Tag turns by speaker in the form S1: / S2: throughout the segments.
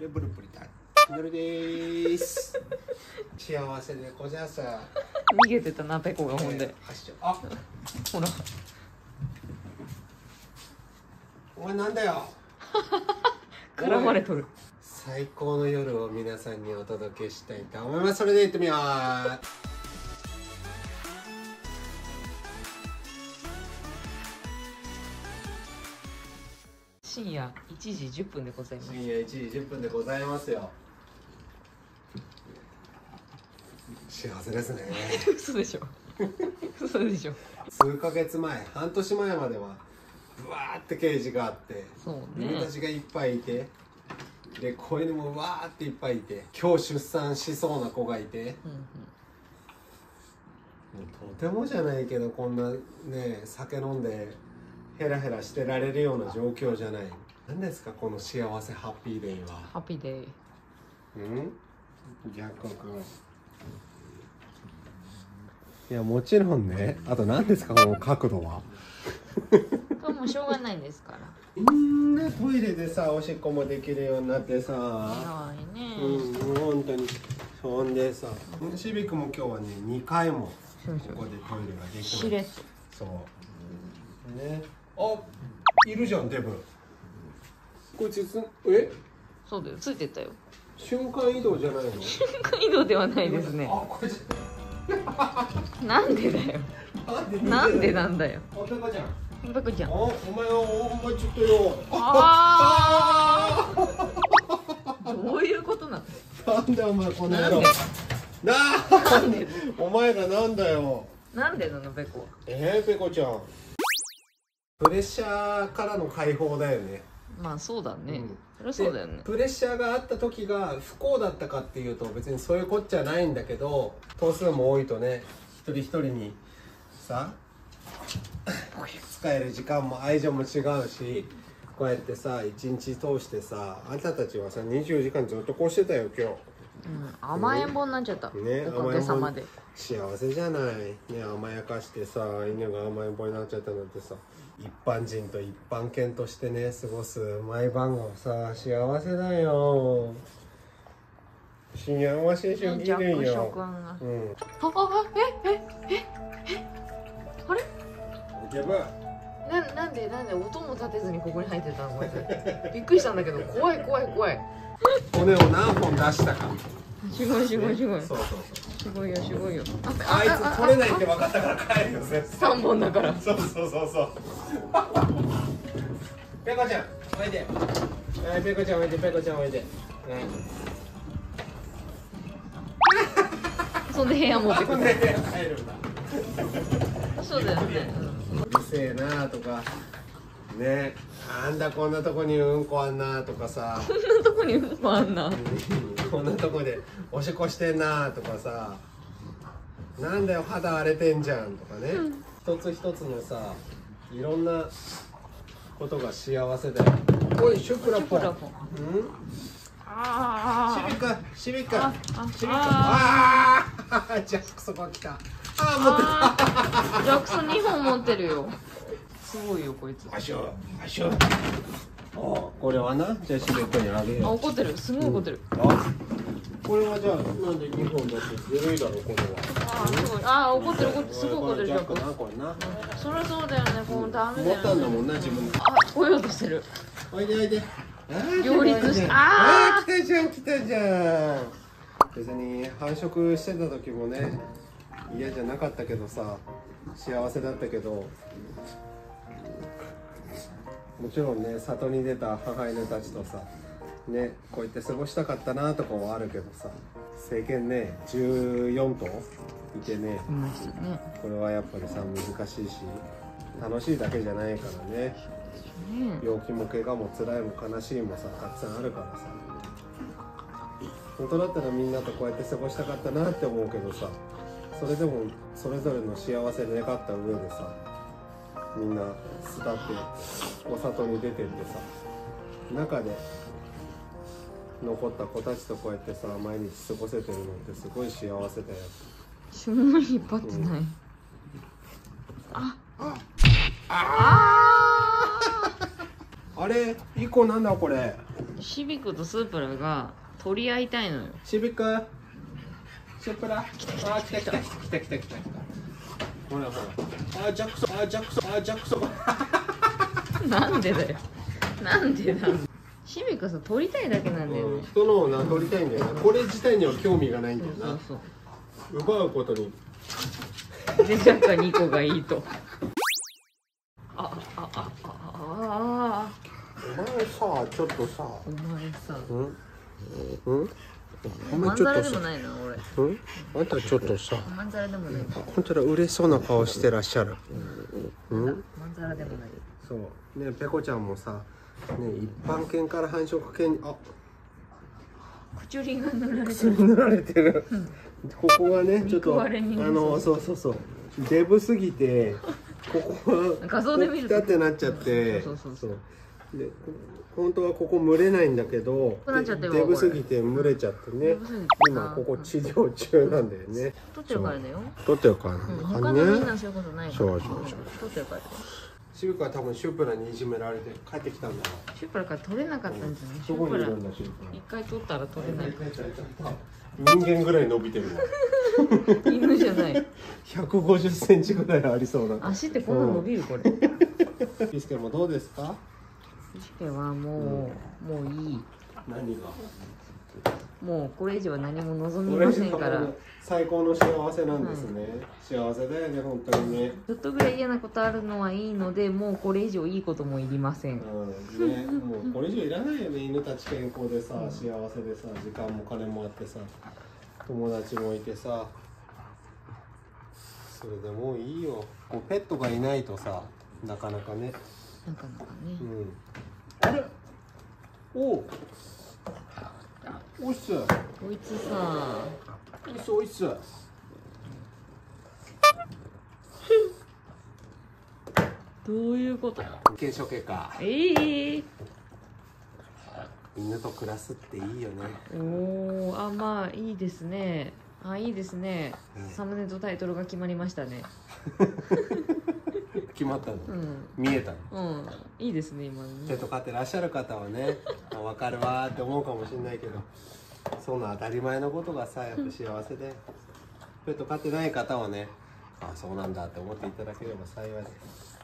S1: レブルプリタイのりです。幸せでございさ
S2: 逃げてたなペコがほんで。
S1: 走っちゃう。あ
S2: ほら。
S1: お前なんだよ。
S2: 絡まれとる。
S1: 最高の夜を皆さんにお届けしたいと思います。それで行ってみよう
S2: 深夜1時10分でございます。
S1: 深夜1時10分でございますよ。幸せですね。
S2: 嘘でしょ。嘘でしょ。
S1: 数ヶ月前半年前まではブワーってケージがあって
S2: そう
S1: 犬
S2: ね。
S1: たちがいっぱいいてで子犬もわーっていっぱいいて今日出産しそうな子がいて。
S2: うんうん。
S1: もうとてもじゃないけどこんなね酒飲んでヘラヘラしてられるような状況じゃない。何ですかこの幸せハッピーデーは。
S2: ハッピーデイ
S1: うん？ジャッコ君いやもちろんね。あと何ですかこの角度は。
S2: もうしょうがないんですから。
S1: みんなトイレでさおしっこもできるようになってさ。
S2: ないね。
S1: うん本当に。そんでさ。シビックも今日はね2回も
S2: そうそう。
S1: ここでトイレができ
S2: しれっと。
S1: そう。ねあいるじゃんデブこいつつえ？
S2: そうだよついてったよ。
S1: 瞬間移動じゃないの？
S2: 瞬間移動ではないですね。
S1: あこいつ
S2: なんでだよ。
S1: なんで
S2: なんだよ。
S1: あペコちゃん。
S2: ペコちゃん。
S1: あお前はお前ちょっとよ。
S2: ああどういうことなの？
S1: なんだお前この？野郎
S2: なんで？
S1: お前らなんだよ。
S2: なんでなのペコは？
S1: えー、ペコちゃんプレッシャーからの解放だよね。
S2: まあそうだね、
S1: うん。
S2: そりゃそうだよね。
S1: でプレッシャーがあった時が不幸だったかっていうと別にそういうこっちゃないんだけど頭数も多いとね一人一人にさ使える時間も愛情も違うしこうやってさ一日通してさあんたたちはさ24時間ずっとこうしてたよ今
S2: うん、甘えん坊になっちゃった、
S1: 日ね
S2: おかげさまで。
S1: 幸せじゃない。ね甘やかしてさ犬が甘えん坊になっちゃったなんてさ一般人と一般犬としてね過ごす毎晩がさ幸せだよ。幸せすぎるよ。うん。
S2: ああええええあれ？
S1: デブ
S2: ななんでなんで音も立てずにここに入ってたの？これ びっくりしたんだけど怖い怖い怖い。
S1: 骨を何本出したか。
S2: すごいすごいすごい
S1: そうそう
S2: すごいよすごいよ。あ
S1: あいつ取れないって分かったから帰るよ絶対。
S2: 三本だから。
S1: そうそうそうそう。ペコちゃんおいで。はいペコちゃんおいでペコちゃんおいで、はい
S2: そんで部屋持ってくる。
S1: ね帰るんだ。
S2: そうだよね、
S1: うるせえなとかね。なんだこんなとこにうんこあんなとかさ。
S2: こんなとこにうんこあんな。
S1: こんなとこでおしっこしてんなとかさ。なんだよ肌荒れてんじゃんとかね、一つ一つのさいろんなことが幸せだよ。おいシュクラポン。うん？
S2: あ
S1: シビックシビック
S2: あ
S1: シビック
S2: あ
S1: ああ ジャックそこ来た。ああ持って
S2: ああジャクソン2本持ってるよすごいよこいつ。
S1: たあしょあしょあこれはなじゃあシビックにあげ
S2: あ
S1: よう。
S2: 怒ってる。すごい怒ってる、
S1: あこれはじゃあなんで2本だってずるいだろこれは。
S2: あーすごい。あー怒ってる怒ってる。すごい怒ってるジャッ
S1: なこれな。
S2: そりゃそうだよねこうダメだよ、ね、
S1: 持ったんだもんな自分。で
S2: あ来ようとしてる。
S1: おいでおいで。
S2: 両立して。あ
S1: ああ来たじゃん来たじゃん。別に繁殖してた時もね嫌じゃなかったけどさ幸せだったけどもちろんね里に出た母犬たちとさねこうやって過ごしたかったなとかはあるけどさ政権ね14頭いて
S2: ね
S1: これはやっぱりさ難しいし楽しいだけじゃないからね。
S2: ね。
S1: 病気も怪我も辛いも悲しいもさたくさんあるからさ。本当だったらみんなとこうやって過ごしたかったなって思うけどさそれでもそれぞれの幸せ願った上でさみんな巣立ってお里に出てってさ中で残った子たちとこうやってさ毎日過ごせてるのってすごい幸せだよ。
S2: すごい引っ張ってない、
S1: あ。れ？一個なんだこれ？
S2: シビクとスープラが取り合いたいのよ。
S1: シビック？シュプラ？あ来た来た来た来た来た来た来たほらほら。あジャクソン。あジャクソン。あジャクソン。
S2: なんでだよ。なんでだシビクさ取りたいだけなんだよ
S1: うん
S2: ね
S1: 人のをな取りたいんだよな。これ自体には興味がないんだよな。奪うことに
S2: でジャッカ2個がいいと。ああああ。ああ
S1: お前さちょっとさ。
S2: お前さ
S1: うん？うん？お
S2: まんざらでもないな俺
S1: うん？あんたちょっとさ
S2: まんざらでもない
S1: 本当だ嬉しそうな顔してらっしゃる。うん？
S2: まんざらでもない。
S1: そう。ねペコちゃんもさね一般犬から繁殖犬にあ
S2: 口リンが塗られて
S1: 薬塗られてる。ここがねちょっ
S2: 肉
S1: とあのそうそうそう。デブすぎてここは
S2: 画像で見る
S1: ってなっちゃって。
S2: そうそう。そう
S1: で本当はここ蒸れないんだけどデブすぎて蒸れちゃってね。
S2: デブすぎて
S1: 今ここ治療中なんだよね。
S2: 取ってるからだよ
S1: 取ってるから
S2: うん
S1: ね。
S2: 他のみんなそういうことないから。
S1: そうそうそう
S2: 取ってるからだよ
S1: シュウカは多分シュウプラにいじめられて帰ってきたんだわ
S2: シュープラから取れなかったんじゃない？シ
S1: どこにい
S2: ュープラ。
S1: るんだシュウプ
S2: 一回取ったら取れない。
S1: ラ人間ぐらい伸びてるわ
S2: 犬じゃない。
S1: 150センチぐらいありそうな
S2: 足ってこんな伸びるこれ。
S1: ピスケもどうですか？
S2: シュはもう、もういい。
S1: 何が？
S2: もうこれ以上は何も望みませんから。
S1: 最高の幸せなんですね、幸せだよね本当にね。
S2: ちょっとぐらい嫌なことあるのはいいのでもうこれ以上いいこともいりません。
S1: うん。ね もうこれ以上いらないよね。犬たち健康でさ幸せでさ時間も金もあってさ友達もいてさ。それでもういいよ。こうペットがいないとさなかなかね
S2: なかなかね。
S1: うん。あれ？おう。おいっす
S2: こいつさ
S1: おいっすおいっす
S2: どういうこと？
S1: 検証結果。
S2: ええ
S1: 犬と暮らすっていいよね。
S2: おーあまあいいですね。あいいですね、
S1: うん。
S2: サムネとタイトルが決まりましたね
S1: 決まったの、
S2: うん。
S1: 見えたの。
S2: うん。いいですね今のね。
S1: ペット飼ってらっしゃる方はね あ分かるわーって思うかもしれないけどそんな当たり前のことがさやっぱ幸せで。ペット飼ってない方はねあそうなんだって思っていただければ幸いです。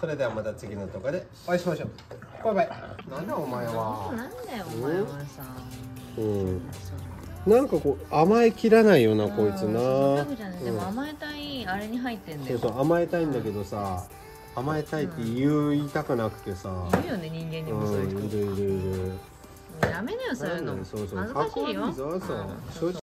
S1: それではまた次の動画でお会いしましょう。バイバイ。なんだお前は。
S2: なんだよお前はさ。
S1: うんなんかこう甘えきらないよなこいつ
S2: うん
S1: な
S2: でも
S1: うん。
S2: 甘えたいあれに入ってんだよ。
S1: そうそう甘えたいんだけどさ甘えたいって言いたくなくてさ。
S2: いるよね人間に
S1: う
S2: もそういう人。
S1: んいるいるいる。
S2: やめなよそういうの。
S1: そうそう。
S2: 恥ずかしいよ。
S1: かっこいいぞそう